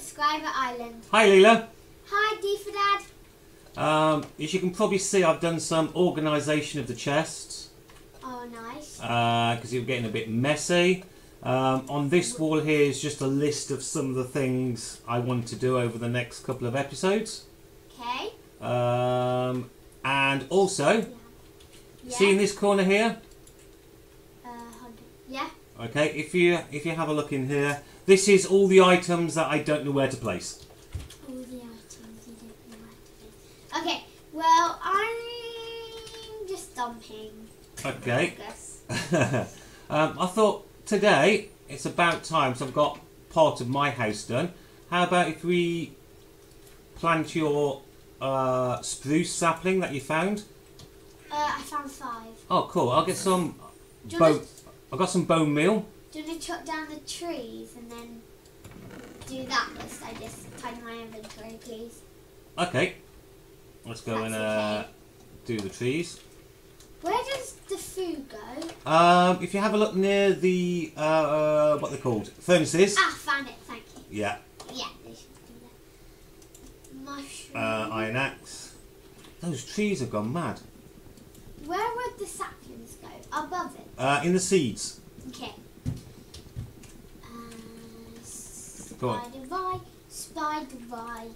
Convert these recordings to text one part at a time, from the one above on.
Subscriber Island. Hi, Lila. Hi, D for Dad. Um, as you can probably see, I've done some organisation of the chests Oh, nice. because you were getting a bit messy. Um, on this wall here is just a list of some of the things I want to do over the next couple of episodes. Okay. Um, and also, Yeah. see in this corner here, Uh. Yeah. okay, if you if you have a look in here, this is all the items that I don't know where to place. All the items you don't know what to do. Okay. Well, I'm just dumping. Okay. I um, I thought today it's about time, so I've got part of my house done. How about if we plant your uh, spruce sapling that you found? Uh, I found five. Oh, cool. I'll get some Do you, want bone. I've got some bone meal. Do you want to chop down the trees and then do that list? I just find my inventory, please. Okay. Let's go That's and uh, okay. do the trees. Where does the food go? Um, if you have a look near the uh, uh, what they're called furnaces. Ah, found it. Thank you. Yeah. Yeah, they should do that. Mushroom. Uh, iron axe. Those trees have gone mad. Where would the saplings go? Above it. Uh, in the seeds. Okay. Uh, Go on. spider vi, spider vi.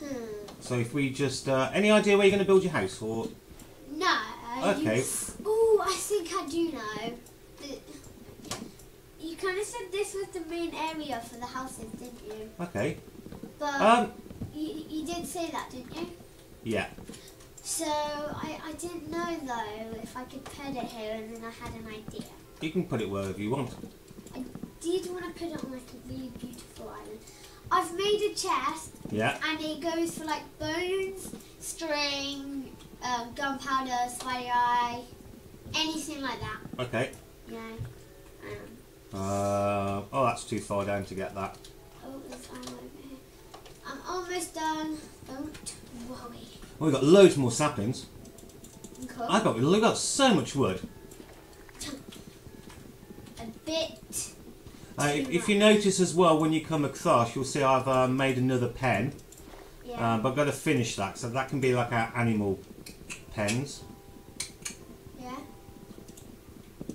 Hmm. So if we just uh, any idea where you're going to build your house or No. Okay. Oh, I think I do know. The, you kind of said this was the main area for the houses, didn't you? okay. But Um, you, you did say that, didn't you? yeah. So I, I didn't know though if I could put it here, and then I had an idea. You can put it wherever you want. Did want to put it on like a really beautiful island. I've made a chest, Yeah. and it goes for like bones, string, um, gunpowder, spider eye, anything like that. Okay. Know. Um, Uh, oh, that's too far down to get that. oh, there's over here. I'm almost done. Don't worry. Well, we've got loads more saplings. Cool. I've got we've got so much wood. a bit. Uh, if, if you notice as well, when you come across, you'll see I've uh, made another pen, Yeah. uh, but I've got to finish that. So that can be like our animal pens. yeah.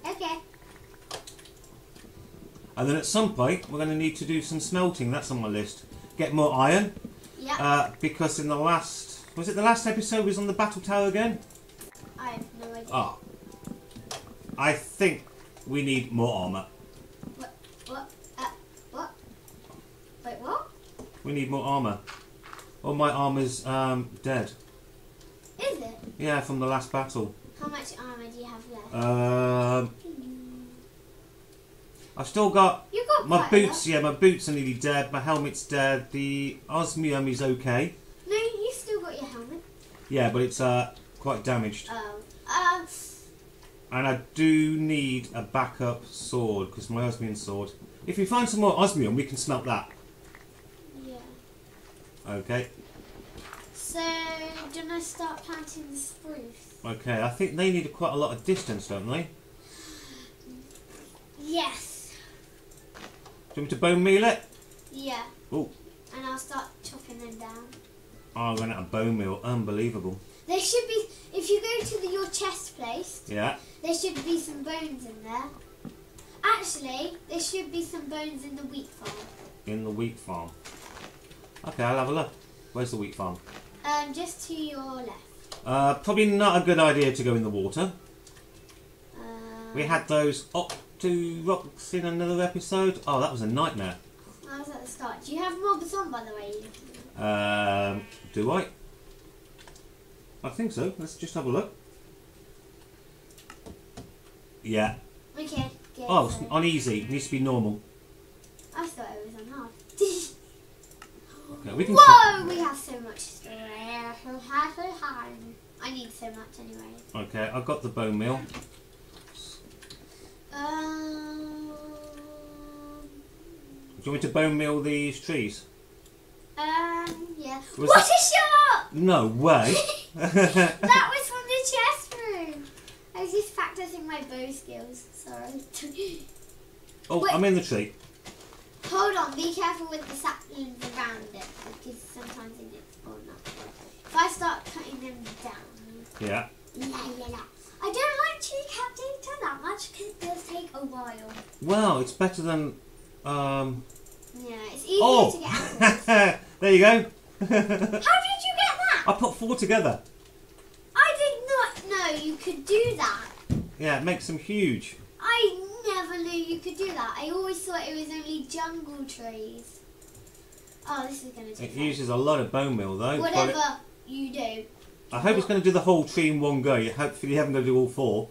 Okay. And then at some point, we're going to need to do some smelting. That's on my list. Get more iron, Yeah. uh, because in the last was it the last episode was on the battle tower again? I have no idea. Ah, I think we need more armor. What? What? Uh, what? Wait, what? We need more armor. All my armor's um, dead. Is it? Yeah, from the last battle. How much armor do you have left? Um, I've still got got my boots. Yeah, my boots are nearly dead. My helmet's dead. The osmium is okay. No, you still got your helmet. Yeah, but it's uh, quite damaged. Oh. Um. And I do need a backup sword because my osmium sword. If we find some more osmium, we can smelt that. Okay. So, do you want to start planting the spruce? Okay. I think they need quite a lot of distance, don't they? Yes. Do you want me to bone meal it? Yeah. Oh, And I'll start chopping them down. oh, I ran out of bone meal. Unbelievable. There should be, if you go to the, your chest place, Yeah. there should be some bones in there. Actually, there should be some bones in the wheat farm. In the wheat farm. Okay, I'll have a look. Where's the wheat farm? Um, just to your left. Uh, probably not a good idea to go in the water. Um, We had those Octo rocks in another episode. Oh, that was a nightmare. I was at the start. Do you have mobs on, by the way? Um, do I? I think so. Let's just have a look. Yeah. Okay. Good. Oh, it's so- on easy. It needs to be normal. I thought it was on hard. Okay, we can. Whoa! We have so much. I need so much anyway. Okay, I've got the bone meal. Um. Do you want me to bone meal these trees? Um. Yeah. Was what that- a shot! No way. that was from the chest room. I was just practicing my bow skills. Sorry. oh, Wait. I'm in the tree. Hold on, be careful with the saplings around it because sometimes they get or not. If I start cutting them down, Yeah. la la la. I don't like Treecapitator that much because it does take a while. Well, it's better than. Um. Yeah, it's easier Oh! to get there you go. How did you get that? I put four together. I did not know you could do that. Yeah, it makes them huge. I never knew you could do that. I always thought it was only jungle trees. Oh, this is going to take It uses a lot of bone meal though. Whatever it- you do. I hope it's going to do the whole tree in one go. You hopefully you haven't got to do all four.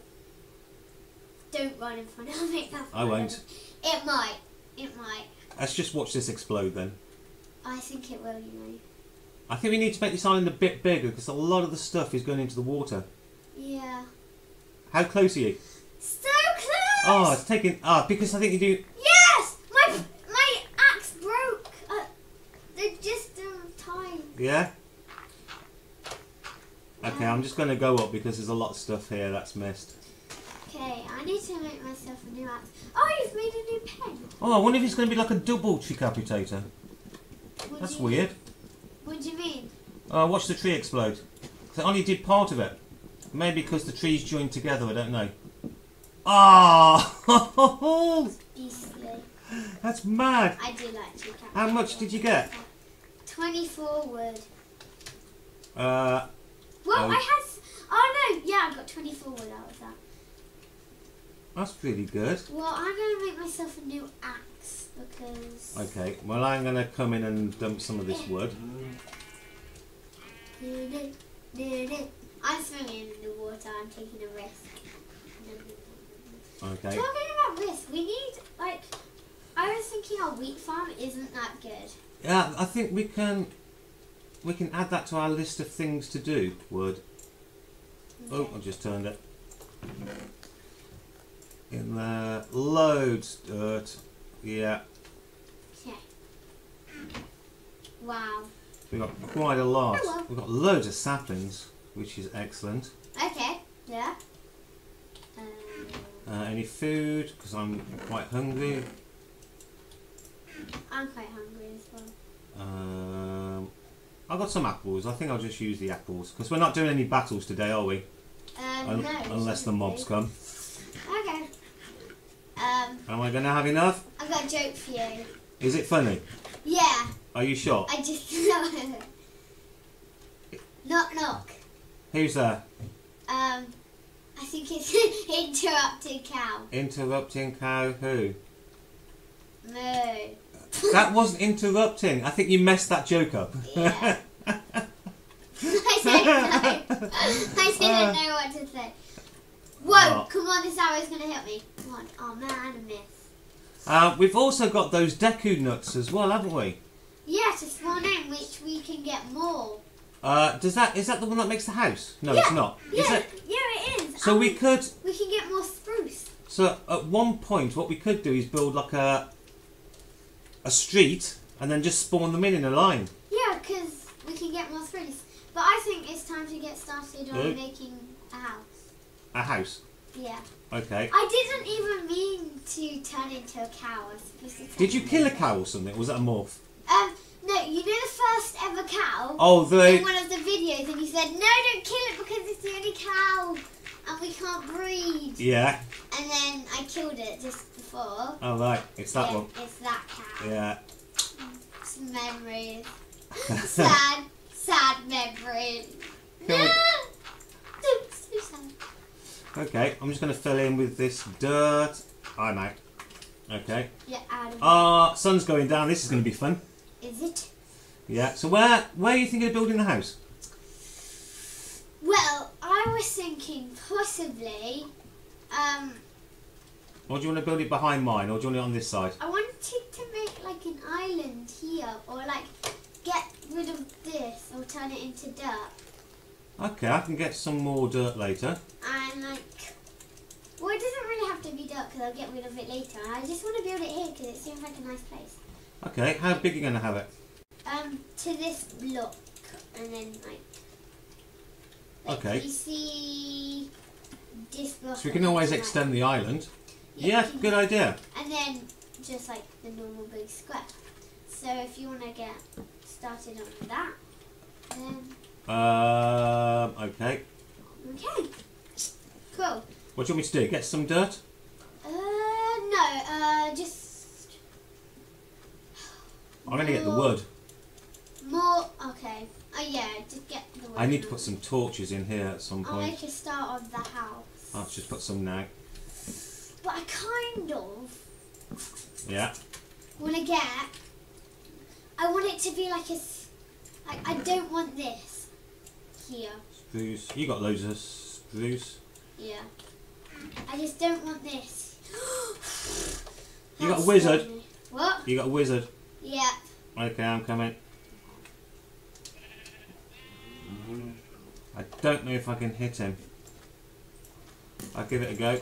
Don't run in front of me. That's I won't. It might. It might. Let's just watch this explode then. I think it will, you know. I think we need to make this island a bit bigger because a lot of the stuff is going into the water. Yeah. How close are you? So close! Oh, it's taking. Ah, because I think you do. Yes! My my axe broke. Uh, they just um time. Yeah? Okay, I'm just going to go up because there's a lot of stuff here that's missed. Okay, I need to make myself a new axe. Oh, you've made a new pen. Oh, I wonder if it's going to be like a double decapitator. What That's weird. What do you mean? Oh, watch the tree explode. 'Cause I only did part of it. Maybe because the trees joined together, I don't know. Beastly. that's mad. I do like to. How much did you get? 24 wood. Uh, Well, Oh. I had. Oh no, yeah, I got 24 wood out of that. that's pretty good. Well, I'm gonna make myself a new axe because. Okay, well I'm going to come in and dump some of this wood. I'm swimming in the water. I'm taking a risk. Okay. Talking about risk, we need like. I was thinking our wheat farm isn't that good. Yeah, I think we can we can add that to our list of things to do. Wood. Oh, I just turned it. In there, loads dirt. Yeah, Okay. Wow. we got quite a lot. We've got loads of saplings, which is excellent. Okay. Yeah. Any food? Because I'm quite hungry. I'm quite hungry as well. Um, I've got some apples. I think I'll just use the apples because we're not doing any battles today, are we? Um, Un- no. unless the mobs be. come. Okay. Um, Am I going to have enough? I've got a joke for you. Is it funny? Yeah, Are you sure? I just know. knock knock. Who's there? Um, It's interrupted cow. Interrupting cow who? Moo. That wasn't interrupting. I think you messed that joke up. Yeah. I said no. I didn't know what to say. Whoa! Oh. Come on, this arrow's gonna hit me. Come on. Oh man, I miss. uh, we've also got those Deku nuts as well, haven't we? Yeah, to spawn in, which we can get more. Uh, does that is that the one that makes the house? No, Yeah. it's not. Is Yeah, it? yeah, it is. So And we could. we can get more spruce. So at one point, what we could do is build like a a street and then just spawn them in in a line. Yeah, because we can get more spruce. But I think it's time to get started on making a house. A house. Yeah. Okay. I didn't even mean to turn into a cow. I was supposed to Did you kill a cow or something? Was that a morph? Um, no, you know the first ever cow Oh, in the one of the videos, and you said, "No, don't kill it because it's the only cow, and we can't breed." yeah. And then I killed it just before. Oh right, it's that yeah, one. It's that cat. Yeah. Some memories. sad, sad memories. So sad. Okay, I'm just going to fill in with this dirt. I'm out. Okay. Yeah, Adam. Ah, sun's going down. This is going to be fun. Is it? Yeah. So where where are you thinking of building the house? I was thinking possibly. Um, Or do you want to build it behind mine, or do you want it on this side? I wanted to make like an island here, or like get rid of this, or turn it into dirt, Okay, I can get some more dirt later. and like. Well, it doesn't really have to be dirt because I'll get rid of it later. I just want to build it here because it seems like a nice place. Okay, how big are you going to have it? Um, to this block, and then like. Okay. You see this block. So we can always extend the island. Yeah, Yeah, good idea. And then just like the normal big square. So if you want to get started on that, then Um, okay. okay, cool. What do you want me to do? Get some dirt? Uh, no, uh, just I'm going to get the wood. More. Okay. Oh yeah, just get the. I need to put some torches in here at some I'll point. make a start of the house. I'll just put some now. But I kind of Yeah. want to get. I want it to be like a. Like I don't want this here. Spruce. You got loads of spruce. Yeah. I just don't want this. You got a wizard? scary. What? You got a wizard. Yeah. Okay, I'm coming. Mm. I don't know if I can hit him. I'll give it a go.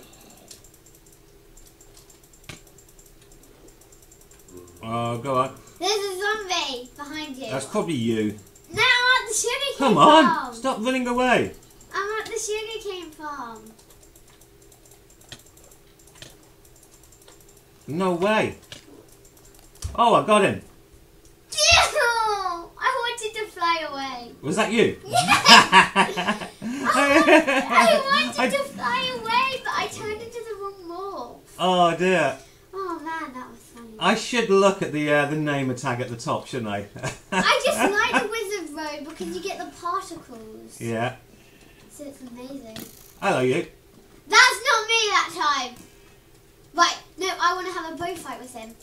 Oh, go on. There's a zombie behind you. That's probably you. no, I'm at the sugar cane Come on! farm. Stop running away! I'm at the sugar cane farm. No way! Oh, I got him! Ew! I wanted to fly away. Was that you? Yeah. I wanted I- to fly away, but I turned into the wrong morph. Oh dear. Oh man, that was funny. I should look at the uh, the name tag at the top, shouldn't I? I just like the wizard road because you get the particles. Yeah. So it's amazing. Hello, you. That's not me that time. Right, no, I want to have a bow fight with him.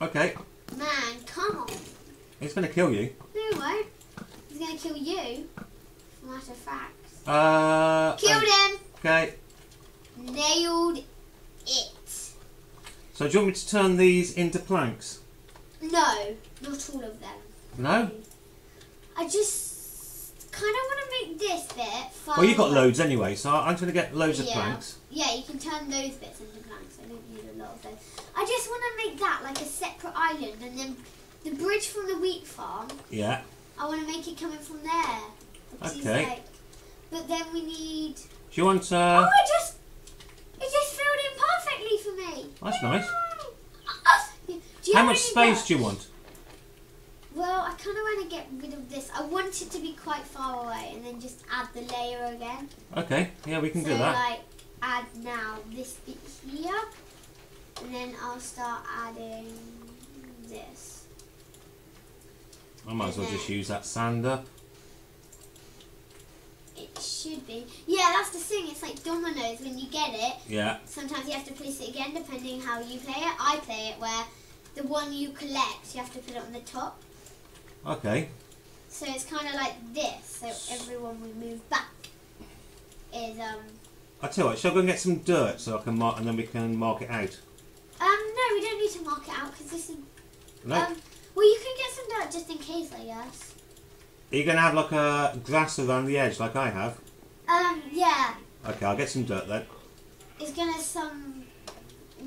Okay. Man, come on. He's gonna kill you. No, he going to kill you. Matter of fact. Uh. Killed him. Okay. Nailed it. So do you want me to turn these into planks? No, not all of them. No. I just kind of want to make this bit far Well, you've got loads anyway, so I'm just gonna get loads of planks. Yeah, you can turn those bits into planks. I don't need a lot of those. I just want to make that like a separate island, and then the bridge from the wheat farm. Yeah. I want to make it coming from there. Okay. Like, but then we need. Do you want? Uh, oh, it just. It just filled in perfectly for me. That's nice. How much space do you want? Well, I kind of want to get rid of this. I want it to be quite far away, and then just add the layer again. Okay. Yeah, we can so do that. like add now this bit here, and then I'll start adding this. I might as well just use that sander. It should be. Yeah, that's the thing. It's like dominoes. When you get it, Yeah. sometimes you have to place it again depending how you play it. I play it where the one you collect, you have to put it on the top. Okay. So it's kind of like this. So everyone we move back is um I tell you what. Shall I go and get some dirt so I can mark, and then we can mark it out? um no, we don't need to mark it out because this is No. um well you can get dirt just in case I guess. Are you gonna have like a grass around the edge like I have? Um yeah, Okay, I'll get some dirt then. it's gonna some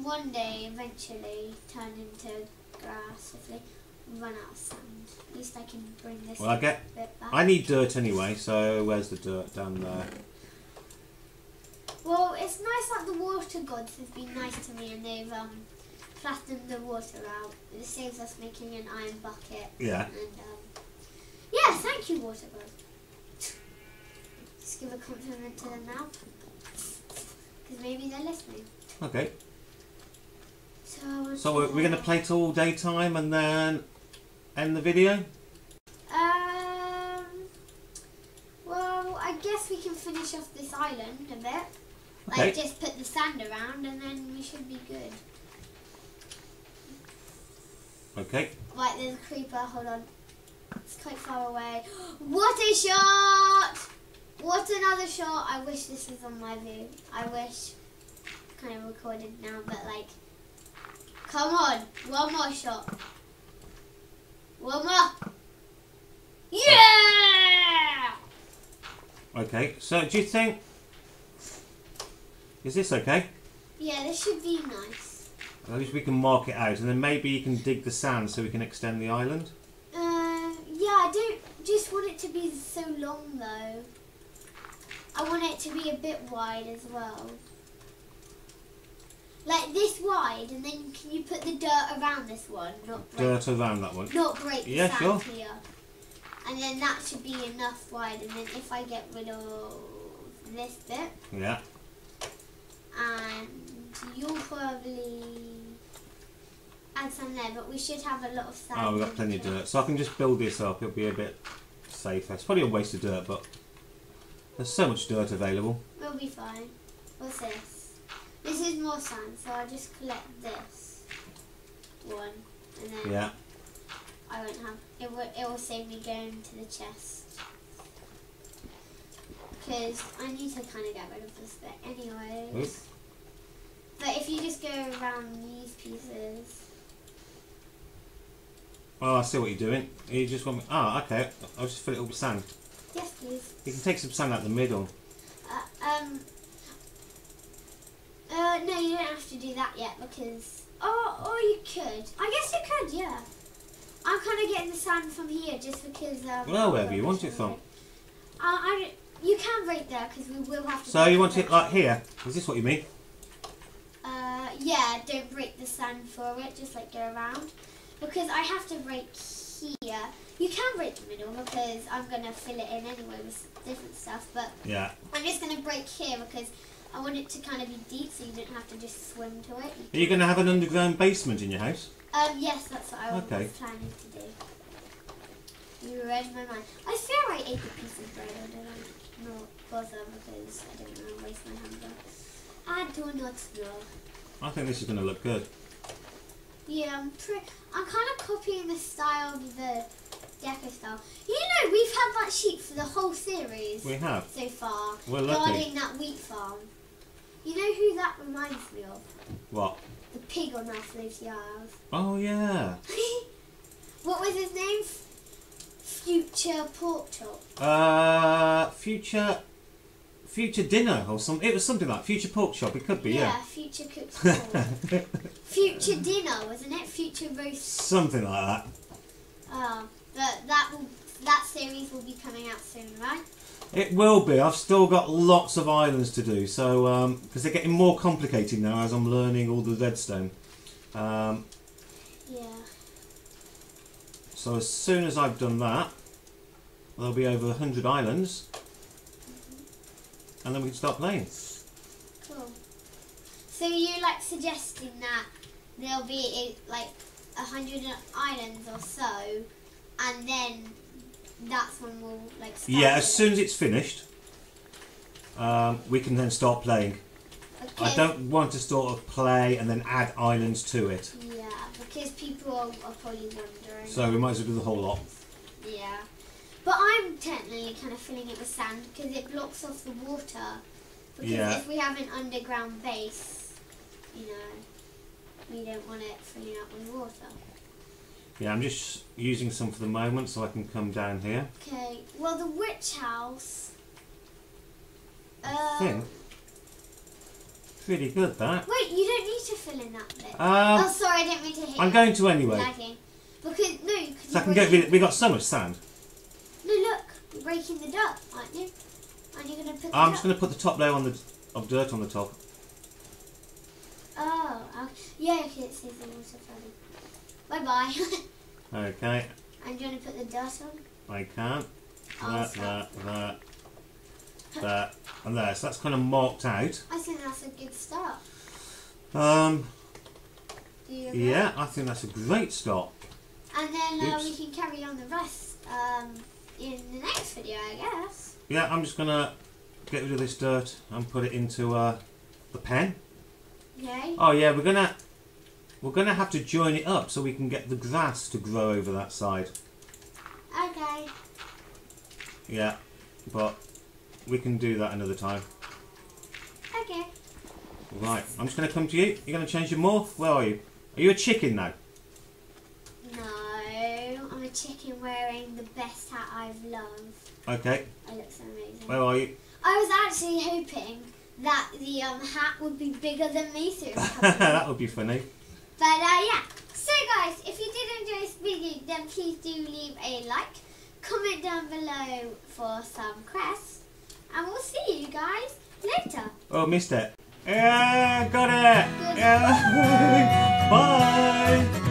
one day eventually turn into grass if they run out of sand. At least I can bring this Well, I get. bit back. I need dirt anyway. So where's the dirt down there? Well, it's nice that the water gods have been nice to me and they've um, flattened the water out. It saves us making an iron bucket. Yeah. And um, yeah, thank you, water bug. Just give a compliment to them now, because maybe they're listening. Okay. So, So we're, we're gonna play till daytime and then end the video. Um. Well, I guess we can finish off this island a bit. Like just put the sand around, and then we should be good. Okay. Right, there's a creeper. Hold on. It's quite far away. What a shot! What another shot! I wish this was on my view. I wish. Kind of recorded now, but like. Come on! One more shot. One more! Yeah! Okay. So do you think? Is this okay? Yeah, this should be nice. At least we can mark it out, and then maybe you can dig the sand so we can extend the island. Uh, yeah, I don't just want it to be so long though. I want it to be a bit wide as well. like this wide, and then can you put the dirt around this one? Not break, Dirt around that one. not break the Yeah, sand sure. here. And then that should be enough wide. And then if I get rid of this bit, Yeah. and you'll probably add some there, but we should have a lot of sand. Oh, we've got plenty of dirt. So I can just build this up. It'll be a bit safer. It's probably a waste of dirt, but there's so much dirt available. We'll be fine. What's this? This is more sand, so I'll just collect this one, and then Yeah. I won't have it. Will it will save me going to the chest because I need to kind of get rid of this bit anyways. Oop. But if you just go around these pieces, Oh, I see what you're doing. You just want me. Oh, okay. I'll just fill it up with sand. yes, please. You can take some sand out the middle. Uh, um. Uh, no, you don't have to do that yet because. Oh, or you could. I guess you could, yeah. I'm kind of getting the sand from here just because. Um, Well, wherever you want it from. Uh, I, you can right there because we will have to. So you want it like here? Is this what you mean? Yeah, don't break the sand for it, just like go around. Because I have to break here. You can break the middle because I'm going to fill it in anyway with different stuff, but Yeah. I'm just going to break here because I want it to kind of be deep so you don't have to just swim to it. Are you going to have an underground basement in your house? Um, yes, that's what I was Okay. planning to do. You read my mind. I swear I ate the piece of bread. I don't know bother because I don't want to waste my hunger. I do not know. I think this is going to look good. Yeah, I'm I'm kind of copying the style of the Deco style. You know, we've had that sheep for the whole series We have. so far, We're lucky. guarding that wheat farm. You know who that reminds me of? What? The pig on Earth Lives Yards. Oh, yeah. what was his name? Future Pork Chop. Uh, future. Future dinner or something. It was something like future pork chop. It could be, yeah. Yeah, Future Pork. Future Dinner, wasn't it? Future Roast. something like that. Oh, but that will, that series will be coming out soon, right? It will be. I've still got lots of islands to do, so because they're getting more complicated now as I'm learning all the redstone. Um, Yeah. so as soon as I've done that, there'll be over hundred islands, and then we can start playing. Cool. So you like suggesting that there'll be like a hundred islands or so, and then that's when we'll like. Start Yeah, as soon as it's finished, um, we can then start playing. Okay. I don't want to sort of play and then add islands to it, Yeah, because people are, are probably wondering. so we might as well do the whole lot. But I'm technically kind of filling it with sand because it blocks off the water. Because Yeah. if we have an underground base, you know, we don't want it filling up with water. Yeah, I'm just using some for the moment so I can come down here. Okay, well, the witch house. I Uh, think pretty good that. Wait, you don't need to fill in that bit. Um, oh, sorry, I didn't mean to hit I'm you. going to anyway. Lagging. Because, no, because So I can get rid. We got so much sand. You're breaking the dirt, aren't you? Aren't you going to put the I'm just going to put the top layer on the of dirt on the top. Oh, okay. yeah, okay, it says the water flooding. Bye bye. Okay, I'm going to put the dirt on. I can't. That, that, that, that, and there. So that's kind of marked out. I think that's a good start. Um, yeah, I think that's a great start. And then uh, we can carry on the rest um, in the next video, I guess. Yeah, I'm just going to get rid of this dirt and put it into uh, the pen. Okay. Oh yeah, we're gonna we're gonna have to join it up so we can get the grass to grow over that side. Okay. Yeah, but we can do that another time. Okay. Right, I'm just gonna come to you. You're gonna change your morph. Where are you? Are you a chicken now? No, I'm a chicken wearing the best hat I've loved. Okay. I look so amazing. Where are you? I was actually hoping that the um, hat would be bigger than me, so it would cover me. that would be funny. But uh, yeah. So guys, if you did enjoy this video, then please do leave a like, comment down below for some crests, and we'll see you guys later. Oh, missed it. Yeah, got it. Good Yeah. Bye.